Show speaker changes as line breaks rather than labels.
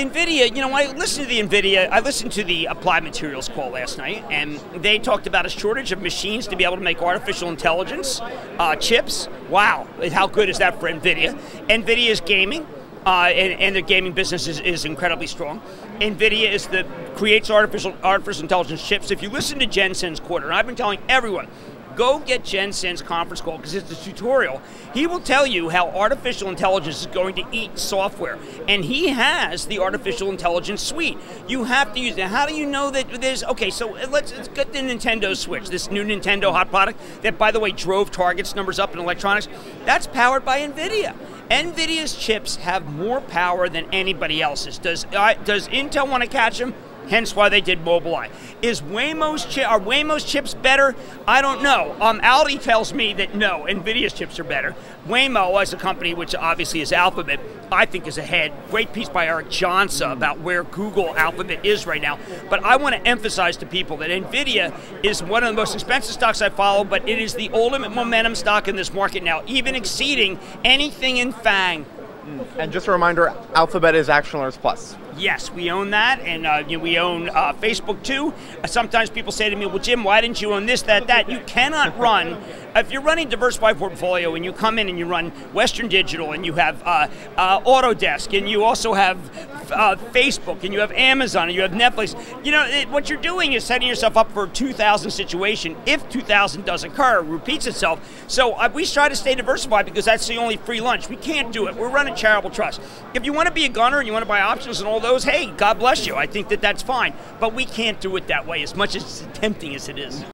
NVIDIA, you know, I listened to the NVIDIA, I listened to the Applied Materials call last night, and they talked about a shortage of machines to be able to make artificial intelligence uh, chips. Wow, how good is that for NVIDIA? NVIDIA is gaming. Uh, and, and their gaming business is, is incredibly strong. NVIDIA is the creates artificial artificial intelligence chips. If you listen to Jensen's quarter, and I've been telling everyone, go get Jensen's conference call because it's a tutorial. He will tell you how artificial intelligence is going to eat software. And he has the artificial intelligence suite. You have to use it. How do you know that there's, okay, so let's, let's get the Nintendo Switch, this new Nintendo hot product that, by the way, drove Target's numbers up in electronics. That's powered by NVIDIA. NVIDIA's chips have more power than anybody else's. Does, uh, does Intel want to catch them? Hence why they did Mobileye. Is Waymo's chi- are Waymo's chips better? I don't know. Um, Audi tells me that no, Nvidia's chips are better. Waymo, as a company which obviously is Alphabet, I think is ahead. Great piece by Eric Johnson about where Google Alphabet is right now. But I want to emphasize to people that Nvidia is one of the most expensive stocks I follow, but it is the ultimate momentum stock in this market now, even exceeding anything in FANG.
And just a reminder, Alphabet is Action Alerts Plus.
Yes, we own that, and uh, you know, we own uh, Facebook too. Uh, sometimes people say to me, "Well, Jim, why didn't you own this, that, that?" You cannot run if you're running diversified portfolio and you come in and you run Western Digital and you have uh, uh, Autodesk and you also have uh, Facebook and you have Amazon and you have Netflix. You know it, what you're doing is setting yourself up for a 2000 situation if 2000 does occur, repeats itself. So we try to stay diversified because that's the only free lunch. We can't do it. We're running charitable trust. If you want to be a gunner and you want to buy options and all those those, hey, God bless you. I think that that's fine. But we can't do it that way as much as tempting as it is.